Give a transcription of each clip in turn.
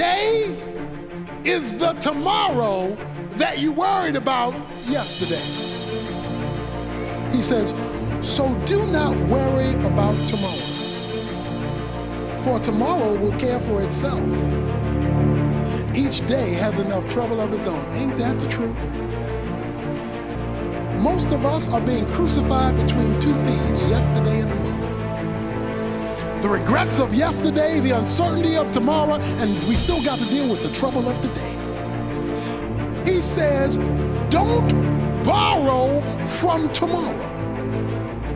Today is the tomorrow that you worried about yesterday. He says, so do not worry about tomorrow, for tomorrow will care for itself. Each day has enough trouble of its own. Ain't that the truth? Most of us are being crucified between two thieves, yesterday and tomorrow the regrets of yesterday, the uncertainty of tomorrow, and we still got to deal with the trouble of today. He says, don't borrow from tomorrow.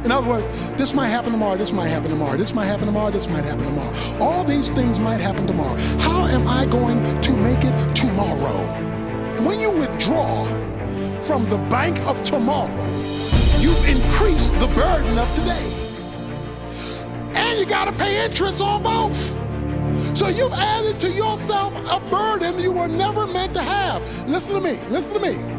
In other words, this might happen tomorrow, this might happen tomorrow, this might happen tomorrow, this might happen tomorrow. All these things might happen tomorrow. How am I going to make it tomorrow? And when you withdraw from the bank of tomorrow, you've increased the burden of today and you got to pay interest on both. So you've added to yourself a burden you were never meant to have. Listen to me, listen to me.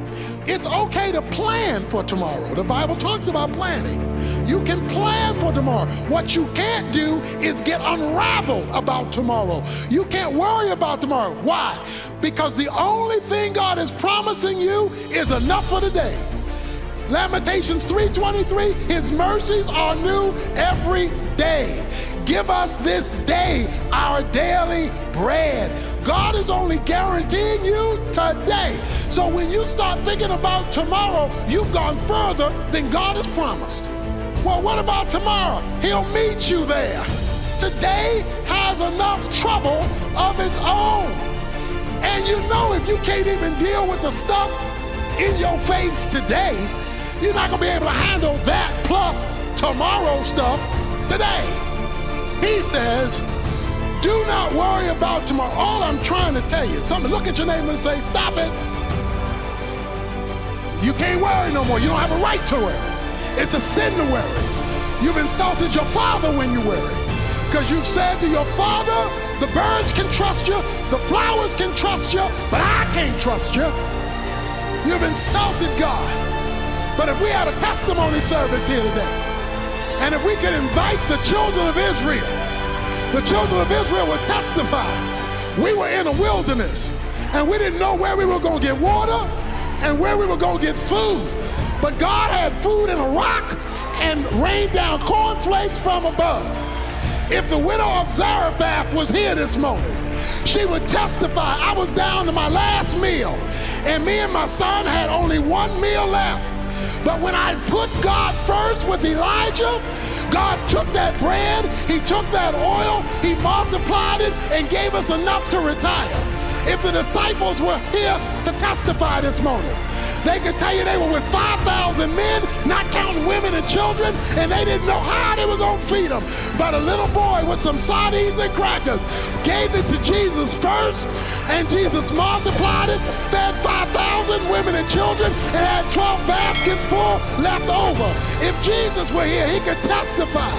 It's okay to plan for tomorrow. The Bible talks about planning. You can plan for tomorrow. What you can't do is get unraveled about tomorrow. You can't worry about tomorrow. Why? Because the only thing God is promising you is enough for today. Lamentations 3:23 His mercies are new every day. Give us this day our daily bread. God is only guaranteeing you today. So when you start thinking about tomorrow, you've gone further than God has promised. Well, what about tomorrow? He'll meet you there. Today has enough trouble of its own. And you know if you can't even deal with the stuff in your face today, you're not going to be able to handle that plus tomorrow stuff today. He says, do not worry about tomorrow. All I'm trying to tell you, something, look at your neighbor and say, stop it. You can't worry no more. You don't have a right to worry. It's a sin to worry. You've insulted your father when you worry. Because you've said to your father, the birds can trust you, the flowers can trust you, but I can't trust you. You've insulted God. But if we had a testimony service here today, and if we could invite the children of Israel, the children of Israel would testify. We were in a wilderness, and we didn't know where we were going to get water and where we were going to get food. But God had food in a rock and rained down cornflakes from above. If the widow of Zarephath was here this morning, she would testify, I was down to my last meal, and me and my son had only one meal left. But when I put God first with Elijah, God took that bread, He took that oil, He multiplied it, and gave us enough to retire if the disciples were here to testify this morning. They could tell you they were with 5,000 men, not counting women and children, and they didn't know how they were going to feed them. But a little boy with some sardines and crackers gave it to Jesus first, and Jesus multiplied it, fed 5,000 women and children, and had 12 baskets full left over. If Jesus were here, he could testify.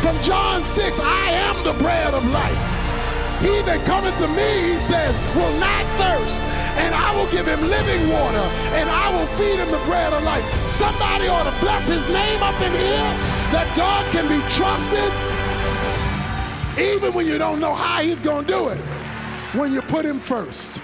From John 6, I am the bread of life. He that cometh to me, he says, will not thirst, and I give him living water, and I will feed him the bread of life. Somebody ought to bless his name up in here that God can be trusted, even when you don't know how he's going to do it, when you put him first.